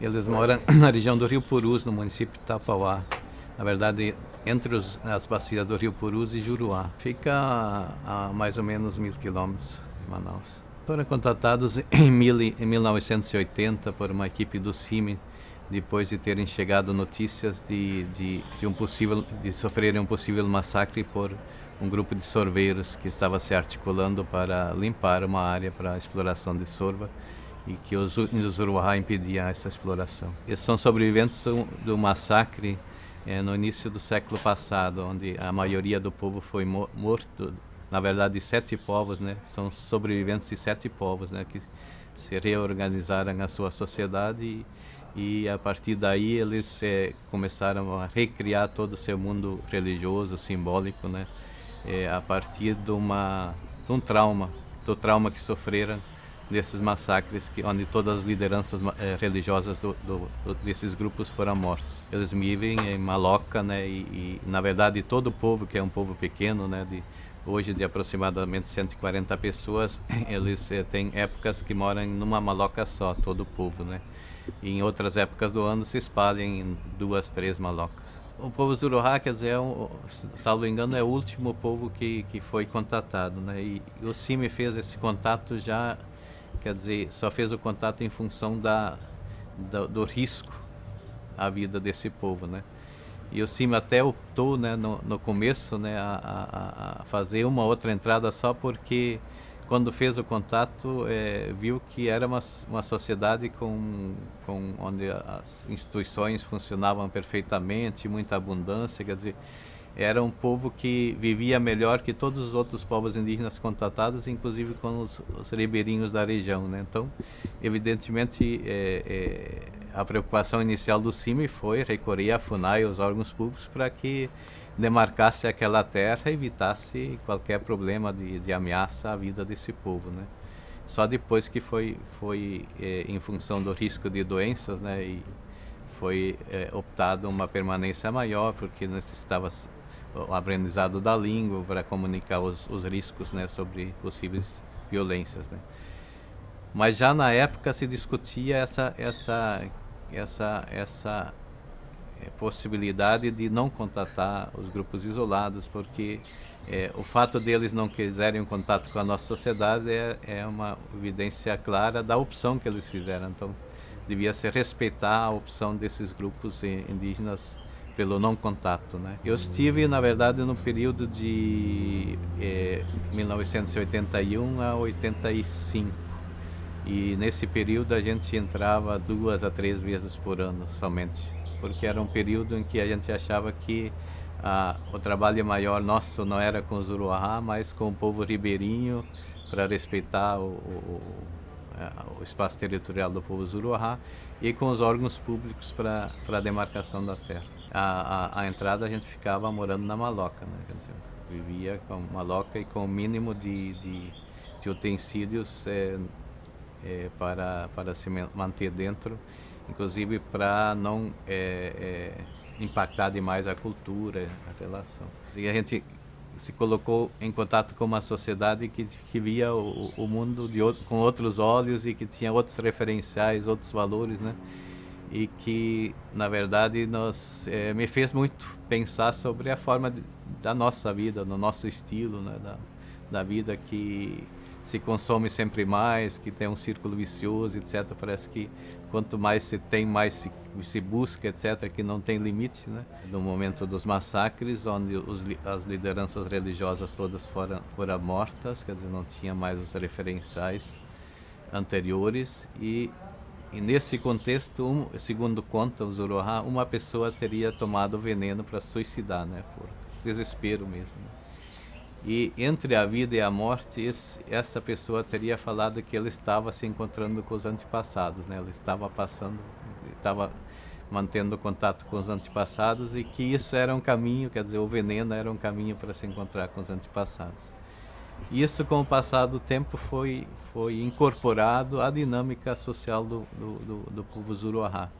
Eles moram na região do Rio Purus, no município de Tapauá. Na verdade, entre os, as bacias do Rio Purus e Juruá. Fica a, a mais ou menos mil quilômetros de Manaus. Foram contratados em, mil, em 1980 por uma equipe do CIMI, depois de terem chegado notícias de, de, de, um possível, de sofrerem um possível massacre por um grupo de sorveiros que estava se articulando para limpar uma área para exploração de sorva e que os Uruá impediam essa exploração. Eles são sobreviventes do massacre é, no início do século passado, onde a maioria do povo foi morto. Na verdade, sete povos, né, são sobreviventes de sete povos, né, que se reorganizaram a sua sociedade e, e a partir daí eles é, começaram a recriar todo o seu mundo religioso, simbólico, né, é, a partir de, uma, de um trauma, do trauma que sofreram desses massacres, que, onde todas as lideranças eh, religiosas do, do, do, desses grupos foram mortas. Eles vivem em Maloca, né, e, e, na verdade todo o povo, que é um povo pequeno, né, de, hoje de aproximadamente 140 pessoas, eles eh, têm épocas que moram numa maloca só, todo o povo, né. E em outras épocas do ano se espalham em duas, três malocas. O povo Zuruhá, quer dizer, é um, salvo engano, é o último povo que, que foi contatado, né? E o CIMI fez esse contato já quer dizer, só fez o contato em função da, da do risco à vida desse povo, né? E o CIM até optou, né, no, no começo, né, a, a, a, fazer uma outra entrada só porque quando fez o contato é, viu que era uma, uma sociedade com, com onde as instituições funcionavam perfeitamente, muita abundância, quer dizer, era um povo que vivia melhor que todos os outros povos indígenas contatados, inclusive com os, os ribeirinhos da região. Né? Então, evidentemente, é, é, a preocupação inicial do CIMI foi recorrer à FUNAI, aos órgãos públicos, para que demarcasse aquela terra e evitasse qualquer problema de, de ameaça à vida desse povo. Né? Só depois que foi, foi é, em função do risco de doenças, né, e foi é, optado uma permanência maior, porque necessitava o aprendizado da língua para comunicar os, os riscos né, sobre possíveis violências. Né. Mas já na época se discutia essa, essa, essa, essa é, possibilidade de não contatar os grupos isolados, porque é, o fato deles não quiserem um contato com a nossa sociedade é, é uma evidência clara da opção que eles fizeram. Então, devia se respeitar a opção desses grupos indígenas pelo não contato, né? Eu estive, na verdade, no período de eh, 1981 a 85 e nesse período a gente entrava duas a três vezes por ano somente, porque era um período em que a gente achava que ah, o trabalho maior nosso não era com os Uruahá, mas com o povo ribeirinho para respeitar o, o, o, espaço territorial do povo Zuruahá e com os órgãos públicos para a demarcação da terra a, a, a, entrada a gente ficava morando na maloca, né? Quer dizer, vivia com maloca e com o mínimo de, de, de utensílios é, é, para, para se manter dentro, inclusive para não é, é, impactar demais a cultura, a relação. E a gente se colocou em contato com uma sociedade que, que via o, o mundo de, com outros olhos e que tinha outros referenciais, outros valores, né? E que na verdade nos é, me fez muito pensar sobre a forma de, da nossa vida, no nosso estilo, né, da, da vida que se consome sempre mais, que tem um círculo vicioso, etc. Parece que quanto mais se tem, mais se, se busca, etc., que não tem limite. Né? No momento dos massacres, onde os, as lideranças religiosas todas foram, foram mortas, quer dizer, não tinha mais os referenciais anteriores e e nesse contexto, um, segundo conta o Zoroha, uma pessoa teria tomado veneno para suicidar, né, por desespero mesmo. E entre a vida e a morte, esse, essa pessoa teria falado que ele estava se encontrando com os antepassados, né? Ele estava passando, estava mantendo contato com os antepassados e que isso era um caminho, quer dizer, o veneno era um caminho para se encontrar com os antepassados. Isso, com o passar do tempo, foi, foi incorporado à dinâmica social do, do, do, do povo Zuruahá.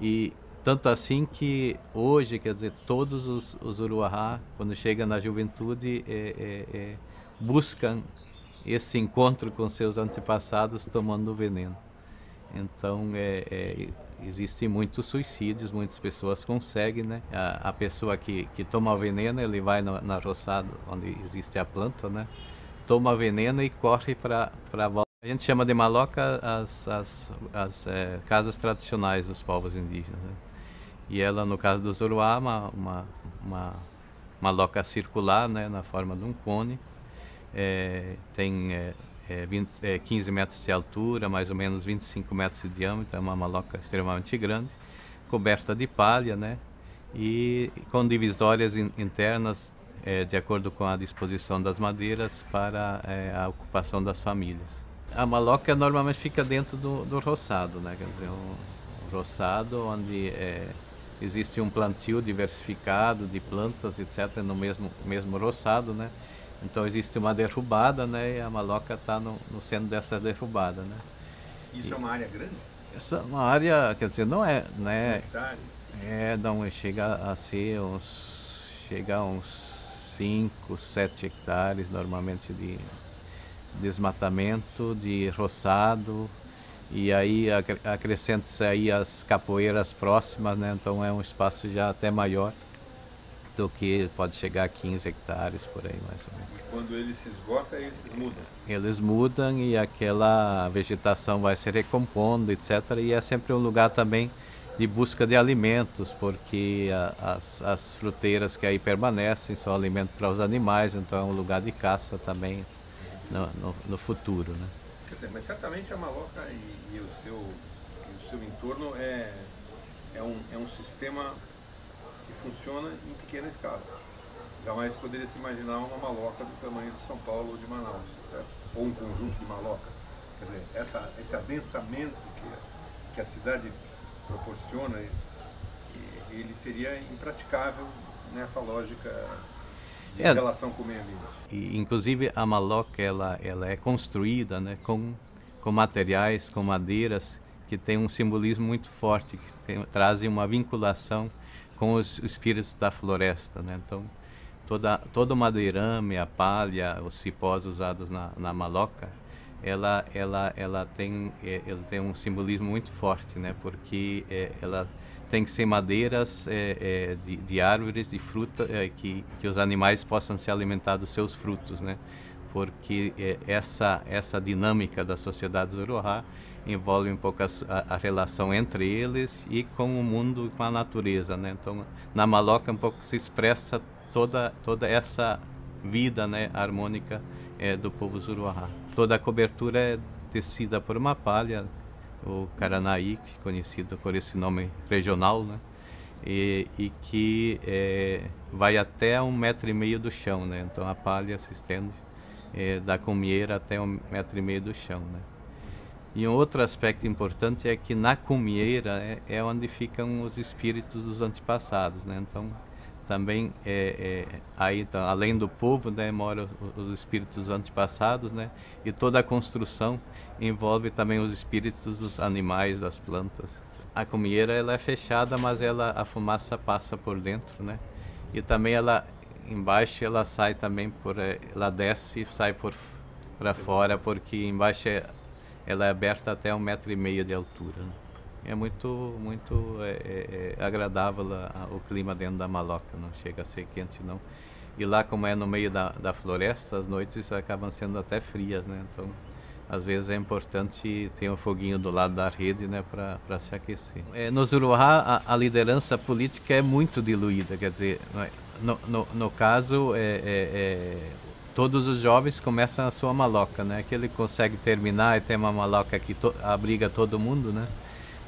E tanto assim que hoje, quer dizer, todos os, os Uruahá, quando chegam na juventude, é, é, é, buscam esse encontro com seus antepassados tomando veneno. Então, é, é, existem muitos suicídios, muitas pessoas conseguem, né? A, a pessoa que, que toma veneno, ele vai no, na roçada onde existe a planta, né? Toma veneno e corre para a volta. A gente chama de maloca as, as, as é, casas tradicionais dos povos indígenas. Né? E ela, no caso do Zoruá, uma, uma, uma maloca circular, né? Na forma de um cone. É, tem é, é, 20, é, 15 metros de altura, mais ou menos 25 metros de diâmetro, é uma maloca extremamente grande, coberta de palha, né? E com divisórias in, internas é, de acordo com a disposição das madeiras para é, a ocupação das famílias. A maloca normalmente fica dentro do, do roçado, né? Quer dizer, um, um roçado onde é, existe um plantio diversificado de plantas, etc., no mesmo, mesmo roçado, né? Então existe uma derrubada, né? E a maloca está no, no, centro dessa derrubada, né? Isso e, é uma área grande? Essa é uma área, quer dizer, não é, né? É, não, chega a ser uns, chega a uns 5, 7 hectares normalmente de desmatamento, de roçado, e aí acrescenta-se aí as capoeiras próximas, né? Então é um espaço já até maior do que pode chegar a 15 hectares por aí mais ou menos. E quando ele se esgota, eles mudam? Eles mudam e aquela vegetação vai se recompondo, etc. E é sempre um lugar também de busca de alimentos, porque a, as, as fruteiras que aí permanecem são alimento para os animais, então é um lugar de caça também no, no, no futuro. Né? Dizer, mas certamente a Maloca e, e, o, seu, e o seu entorno é, é, um, é um sistema funciona em pequena escala. Jamais poderia se imaginar uma maloca do tamanho de São Paulo ou de Manaus, certo? ou um conjunto de malocas. Quer dizer, essa, esse adensamento que, que a cidade proporciona, ele seria impraticável nessa lógica de é, relação com o meio ambiente. E, inclusive a maloca ela, ela é construída né, com, com materiais, com madeiras que tem um simbolismo muito forte, que tem, trazem uma vinculação com os espíritos da floresta, né? Então, toda todo madeirame, a palha, os cipós usados na, na maloca, ela ela ela tem é, ela tem um simbolismo muito forte, né? Porque é, ela tem que ser madeiras é, é de, de, árvores de fruta é, que que os animais possam se alimentar dos seus frutos, né? Porque é, essa essa dinâmica da sociedade Zoroha envolve um pouco a, a, relação entre eles e com o mundo, com a natureza, né? Então, na maloca um pouco se expressa toda toda essa vida, né, harmônica é, do povo Zuruahá. Toda a cobertura é tecida por uma palha, o Caranaí, conhecido por esse nome regional, né? E, e que é, vai até um metro e meio do chão, né? Então a palha se estende é, da comieira até um metro e meio do chão, né? E um outro aspecto importante é que na cumieira é, é onde ficam os espíritos dos antepassados, né? Então, também é, é aí então, além do povo né moram os espíritos antepassados né e toda a construção envolve também os espíritos dos animais das plantas a cumieira ela é fechada mas ela a fumaça passa por dentro né e também ela embaixo ela sai também por é, ela desce e sai por para fora porque embaixo é ela é aberta até um metro e meio de altura. Né? É muito, muito é, é agradável a, a, o clima dentro da maloca, não chega a ser quente não. E lá como é no meio da, da floresta, as noites acabam sendo até frias, né? Então, às vezes é importante ter um foguinho do lado da rede, né, para se aquecer. É, no Zuruá, a, a, liderança política é muito diluída, quer dizer, é? No, no, caso, é, é, é todos os jovens começam a sua maloca, né? Que ele consegue terminar e ter uma maloca que abriga todo mundo, né?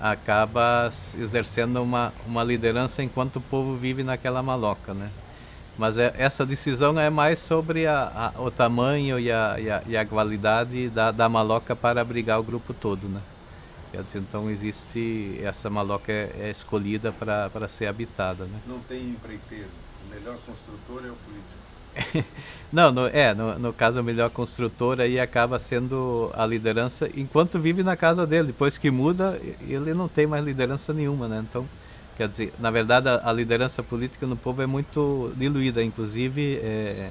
Acaba exercendo uma, uma liderança enquanto o povo vive naquela maloca, né? Mas é, essa decisão é mais sobre a, a, o tamanho e a, e a, e a qualidade da, da maloca para abrigar o grupo todo, né? Quer dizer, então existe, essa maloca é, é escolhida para ser habitada, né? Não tem empreiteiro, o melhor construtor é o político. não, no, é, no, no, caso o melhor construtor aí acaba sendo a liderança enquanto vive na casa dele. Depois que muda, ele não tem mais liderança nenhuma, né? Então, quer dizer, na verdade a, a liderança política no povo é muito diluída, inclusive é,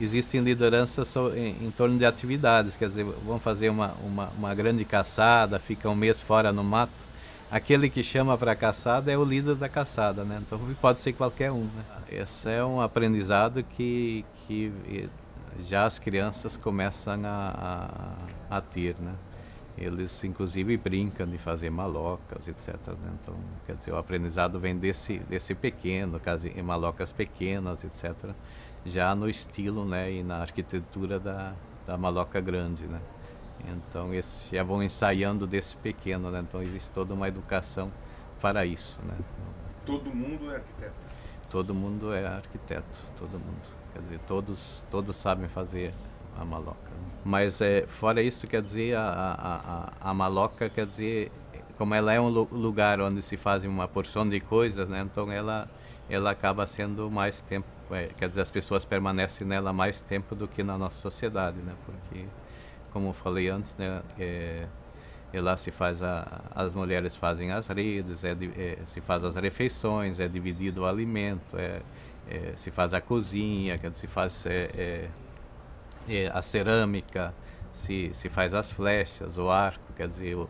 existem lideranças em, em, torno de atividades, quer dizer, vão fazer uma, uma, uma grande caçada, fica um mês fora no mato. Aquele que chama para a caçada é o líder da caçada, né? Então pode ser qualquer um. Né? Esse é um aprendizado que, que já as crianças começam a, a, a ter, né? Eles, inclusive, brincam de fazer malocas, etc. Né? Então, quer dizer, o aprendizado vem desse, desse pequeno, em malocas pequenas, etc. Já no estilo né, e na arquitetura da, da maloca grande, né? Então, esses já vão ensaiando desse pequeno, né? Então, existe toda uma educação para isso, né? Todo mundo é arquiteto? Todo mundo é arquiteto, todo mundo. Quer dizer, todos, todos sabem fazer a maloca. Né? Mas é, fora isso, quer dizer, a, a, a, a, maloca, quer dizer, como ela é um lugar onde se fazem uma porção de coisas, né? Então ela, ela acaba sendo mais tempo, é, quer dizer, as pessoas permanecem nela mais tempo do que na nossa sociedade, né? Porque, como eu falei antes, né? É, lá se faz a, as mulheres fazem as redes, é, é, se faz as refeições, é dividido o alimento, é, é se faz a cozinha, quer dizer, se faz é, é, é, a cerâmica, se, se faz as flechas, o arco, quer dizer, o,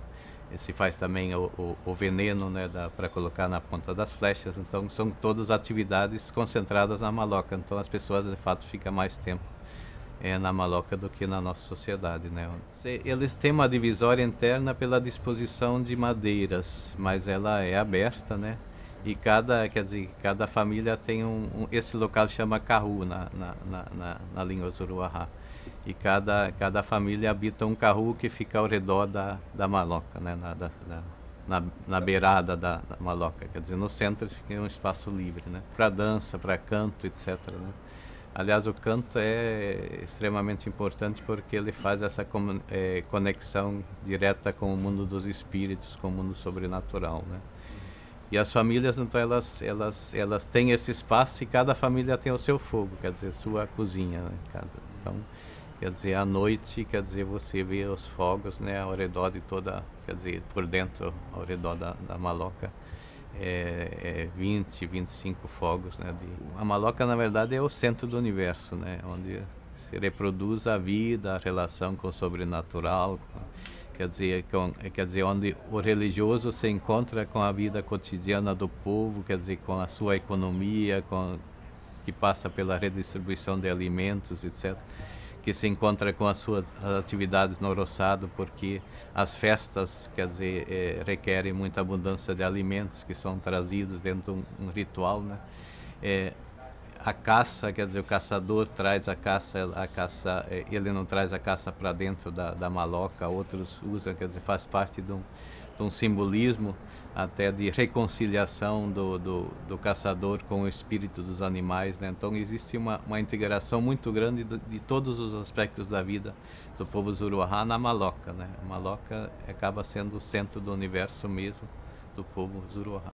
se faz também o, o, o veneno né, para colocar na ponta das flechas. Então, são todas atividades concentradas na maloca. Então, as pessoas, de fato, ficam mais tempo é, na maloca do que na nossa sociedade. Né? Eles têm uma divisória interna pela disposição de madeiras, mas ela é aberta, né? E cada, quer dizer, cada família tem um, um esse local chama carru na, na, na, na língua zuruahá e cada, cada família habita um carro que fica ao redor da, da maloca, né? na, da, na, na beirada da, da, maloca, quer dizer, no centro fica um espaço livre, né? para dança, para canto, etc. Né? Aliás, o canto é extremamente importante porque ele faz essa é, conexão direta com o mundo dos espíritos, com o mundo sobrenatural, né? E as famílias, então, elas, elas, elas têm esse espaço e cada família tem o seu fogo, quer dizer, sua cozinha, né? Então, Quer dizer, à noite, quer dizer, você vê os fogos, né, ao redor de toda, quer dizer, por dentro, ao redor da, da maloca, é, é 20, 25 fogos, né. De... A maloca, na verdade, é o centro do universo, né, onde se reproduz a vida, a relação com o sobrenatural, com, quer dizer, com, quer dizer, onde o religioso se encontra com a vida cotidiana do povo, quer dizer, com a sua economia, com que passa pela redistribuição de alimentos, etc que se encontra com as suas atividades no roçado, porque as festas, quer dizer, é, requerem muita abundância de alimentos que são trazidos dentro de um, um ritual, né? É, a caça, quer dizer, o caçador traz a caça, a caça, é, ele não traz a caça para dentro da, da maloca, outros usam, quer dizer, faz parte de um, de um simbolismo até de reconciliação do, do, do, caçador com o espírito dos animais. Né? Então existe uma, uma integração muito grande de, de, todos os aspectos da vida do povo Zuruahá na Maloca. Né? A Maloca acaba sendo o centro do universo mesmo do povo Zuruahá.